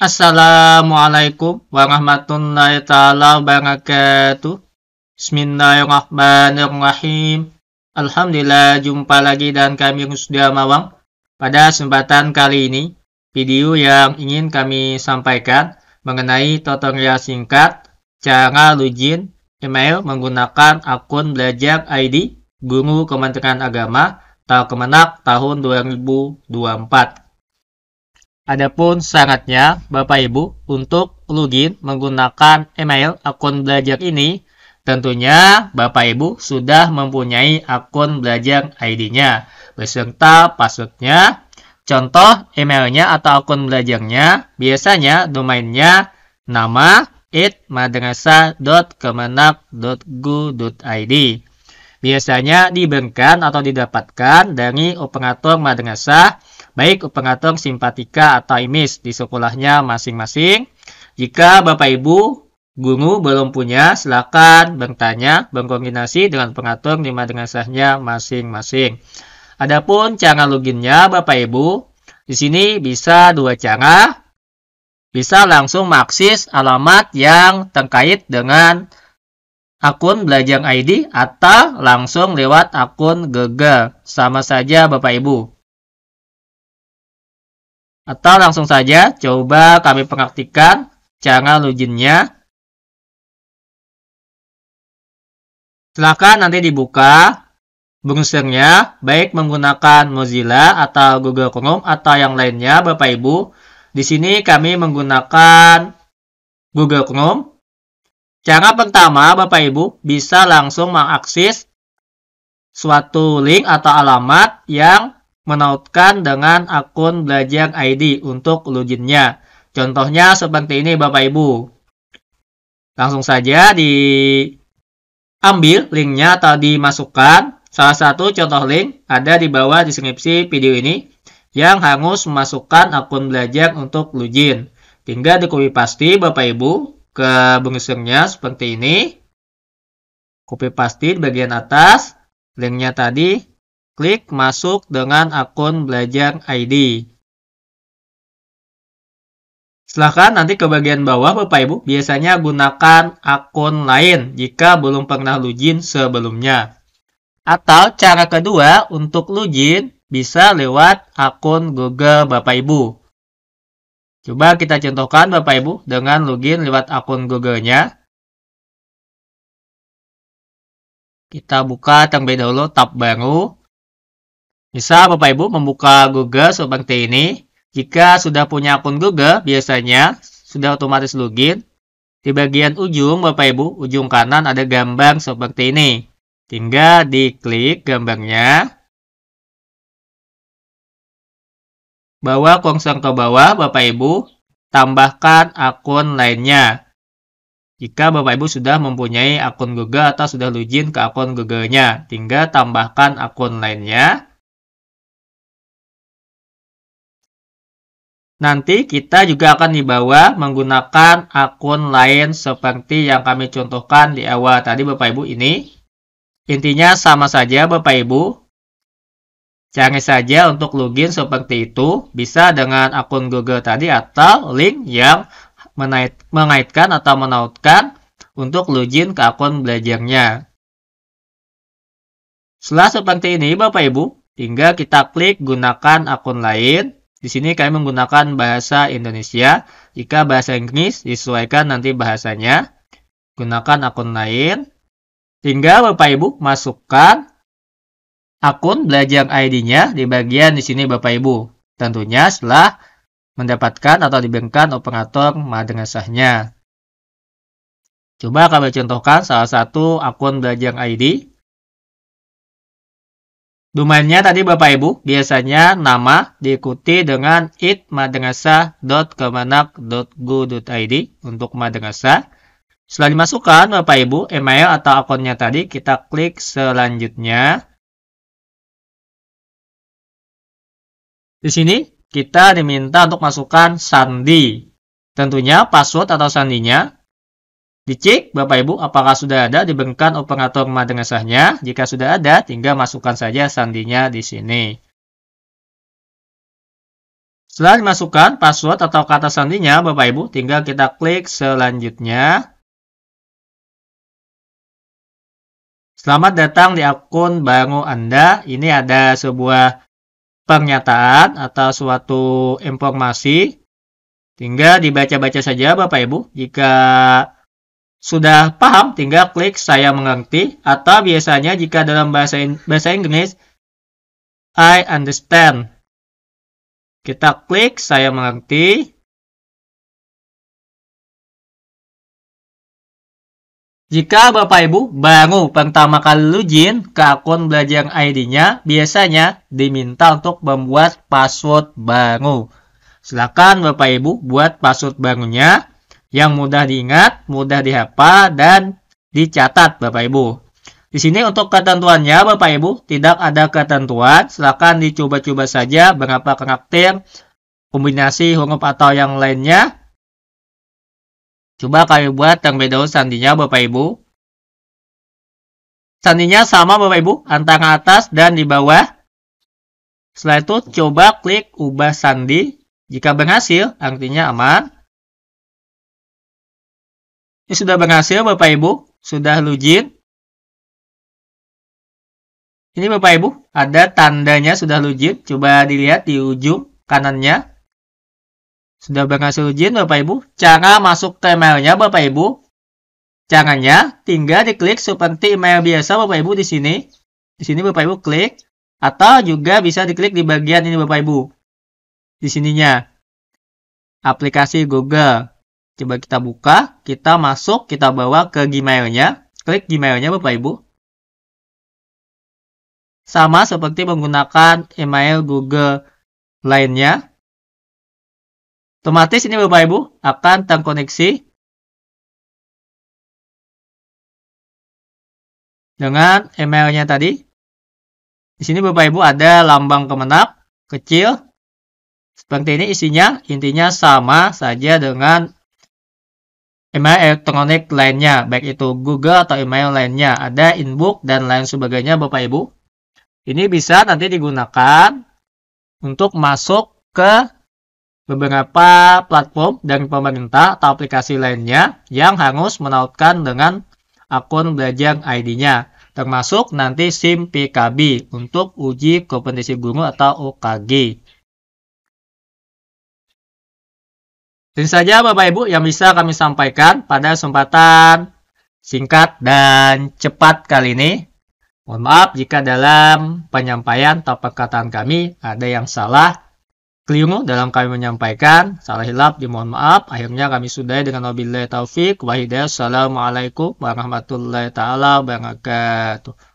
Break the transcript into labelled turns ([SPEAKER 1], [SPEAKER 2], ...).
[SPEAKER 1] Assalamualaikum warahmatullahi taala wabarakatuh. Bismillahirrahmanirrahim. Alhamdulillah jumpa lagi dan kami Rusdia Mawang. Pada kesempatan kali ini, video yang ingin kami sampaikan mengenai tutorial singkat cara login email menggunakan akun belajar ID Guru Kementerian Agama atau Kemenak tahun 2024. Adapun syaratnya, Bapak Ibu, untuk login menggunakan email akun belajar ini, tentunya Bapak Ibu sudah mempunyai akun belajar ID-nya, beserta passwordnya. Contoh emailnya atau akun belajarnya, biasanya domainnya nama itmadrasah.kemenak.go.id. Biasanya diberikan atau didapatkan dari operator madrasah baik pengatur simpatika atau imis di sekolahnya masing-masing. Jika Bapak Ibu guru belum punya, silakan bertanya, berkoordinasi dengan pengatur di madrasahnya masing-masing. Adapun cara loginnya Bapak Ibu, di sini bisa dua cara. Bisa langsung mengakses alamat yang terkait dengan akun belajar ID atau langsung lewat akun Google. Sama saja Bapak Ibu. Atau langsung saja coba kami praktikkan cara loginnya. Silakan nanti dibuka browsernya baik menggunakan Mozilla atau Google Chrome atau yang lainnya Bapak Ibu. Di sini kami menggunakan Google Chrome. Cara pertama Bapak Ibu bisa langsung mengakses suatu link atau alamat yang menautkan dengan akun belajar ID untuk loginnya. Contohnya seperti ini Bapak Ibu. Langsung saja diambil linknya atau dimasukkan. Salah satu contoh link ada di bawah deskripsi video ini yang harus memasukkan akun belajar untuk login. Tinggal di copy paste Bapak Ibu ke browsernya seperti ini. Copy paste di bagian atas. Linknya tadi Klik masuk dengan akun belajar ID. Silahkan nanti ke bagian bawah Bapak Ibu, biasanya gunakan akun lain jika belum pernah login sebelumnya. Atau cara kedua untuk login bisa lewat akun Google Bapak Ibu. Coba kita contohkan Bapak Ibu dengan login lewat akun Google-nya. Kita buka terlebih dahulu tab baru. Bisa Bapak Ibu membuka Google seperti ini. Jika sudah punya akun Google, biasanya sudah otomatis login. Di bagian ujung Bapak Ibu, ujung kanan ada gambar seperti ini. Tinggal diklik gambarnya. Bawa kursor ke bawah Bapak Ibu, tambahkan akun lainnya. Jika Bapak Ibu sudah mempunyai akun Google atau sudah login ke akun Google-nya, tinggal tambahkan akun lainnya. Nanti kita juga akan dibawa menggunakan akun lain seperti yang kami contohkan di awal tadi Bapak Ibu ini. Intinya sama saja Bapak Ibu. Cari saja untuk login seperti itu. Bisa dengan akun Google tadi atau link yang mengaitkan atau menautkan untuk login ke akun belajarnya. Setelah seperti ini Bapak Ibu, tinggal kita klik gunakan akun lain. Di sini kami menggunakan bahasa Indonesia. Jika bahasa Inggris, disesuaikan nanti bahasanya. Gunakan akun lain. Tinggal Bapak Ibu masukkan akun belajar ID-nya di bagian di sini Bapak Ibu. Tentunya setelah mendapatkan atau diberikan operator madrasahnya. Coba kami contohkan salah satu akun belajar ID. Domainnya tadi Bapak Ibu, biasanya nama diikuti dengan itmadrasah.kemenak.go.id untuk madrasah. Setelah dimasukkan Bapak Ibu, email atau akunnya tadi, kita klik selanjutnya. Di sini kita diminta untuk masukkan sandi. Tentunya password atau sandinya Dicek Bapak Ibu apakah sudah ada diberikan operator madrasahnya. Jika sudah ada, tinggal masukkan saja sandinya di sini. Setelah dimasukkan password atau kata sandinya, Bapak Ibu, tinggal kita klik selanjutnya. Selamat datang di akun baru Anda. Ini ada sebuah pernyataan atau suatu informasi. Tinggal dibaca-baca saja Bapak Ibu. Jika sudah paham, tinggal klik saya mengerti. Atau biasanya jika dalam bahasa, bahasa Inggris, I understand. Kita klik saya mengerti. Jika Bapak Ibu baru pertama kali login ke akun belajar ID-nya, biasanya diminta untuk membuat password baru. Silakan Bapak Ibu buat password barunya yang mudah diingat, mudah dihafal, dan dicatat Bapak Ibu. Di sini untuk ketentuannya Bapak Ibu tidak ada ketentuan, silakan dicoba-coba saja berapa karakter, kombinasi huruf atau yang lainnya Coba kami buat terlebih dahulu sandinya Bapak Ibu. Sandinya sama Bapak Ibu, antara atas dan di bawah. Setelah itu coba klik ubah sandi. Jika berhasil, artinya aman. Ini sudah berhasil Bapak Ibu, sudah login. Ini Bapak Ibu, ada tandanya sudah login. Coba dilihat di ujung kanannya. Sudah berhasil ujian Bapak Ibu? Cara masuk emailnya Bapak Ibu? Caranya tinggal diklik seperti email biasa Bapak Ibu di sini. Di sini Bapak Ibu klik. Atau juga bisa diklik di bagian ini Bapak Ibu. Di sininya. Aplikasi Google. Coba kita buka. Kita masuk. Kita bawa ke Gmailnya. Klik Gmailnya Bapak Ibu. Sama seperti menggunakan email Google lainnya. Otomatis ini Bapak Ibu akan terkoneksi dengan emailnya tadi. Di sini Bapak Ibu ada lambang kemenap kecil. Seperti ini isinya, intinya sama saja dengan email elektronik lainnya, baik itu Google atau email lainnya. Ada inbox dan lain sebagainya Bapak Ibu. Ini bisa nanti digunakan untuk masuk ke beberapa platform dari pemerintah atau aplikasi lainnya yang harus menautkan dengan akun belajar ID-nya, termasuk nanti SIM PKB untuk uji kompetensi guru atau UKG. Ini saja Bapak Ibu yang bisa kami sampaikan pada kesempatan singkat dan cepat kali ini. Mohon maaf jika dalam penyampaian atau perkataan kami ada yang salah keliru dalam kami menyampaikan. Salah hilap dimohon maaf. Akhirnya kami sudahi dengan wabillahi taufik. Wahidaya. Assalamualaikum warahmatullahi taala wabarakatuh.